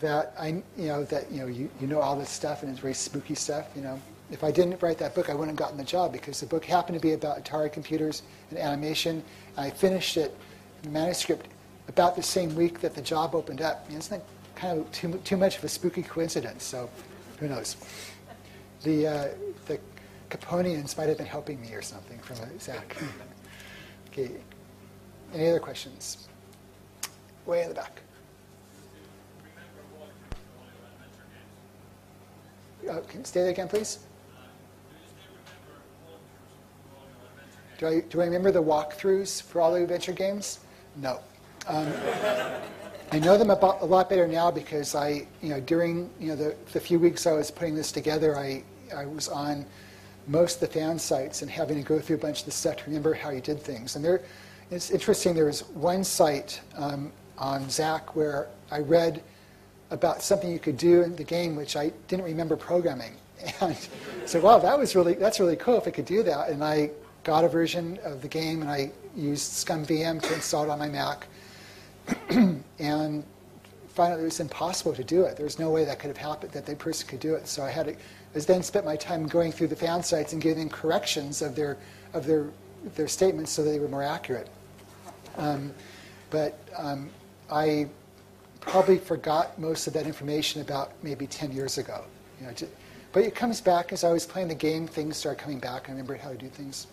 that I, you know, that you know, you, you know all this stuff and it's very spooky stuff. You know, if I didn't write that book, I wouldn't have gotten the job because the book happened to be about Atari computers and animation. And I finished it, the manuscript, about the same week that the job opened up. I mean, isn't that kind of too, too much of a spooky coincidence? So, who knows? The uh, the Caponians might have been helping me or something from Zak. okay. Any other questions? Way in the back. Uh, can say that again, please? Do I, do I remember the walkthroughs for all the adventure games? No. Um, I know them about, a lot better now because I, you know, during you know the, the few weeks I was putting this together, I, I was on most of the fan sites and having to go through a bunch of the stuff to remember how you did things. And there, it's interesting. There was one site um, on Zak where I read about something you could do in the game which I didn't remember programming. And so, wow, that was really that's really cool if I could do that. And I got a version of the game and I used ScummVM to install it on my Mac. and found out it was impossible to do it. There was no way that could have happened, that the person could do it. So I had to I then spent my time going through the fan sites and giving corrections of their of their their statements so that they were more accurate. Um, but um, I probably forgot most of that information about maybe 10 years ago. You know, but it comes back as I was playing the game, things started coming back. I remember how to do things.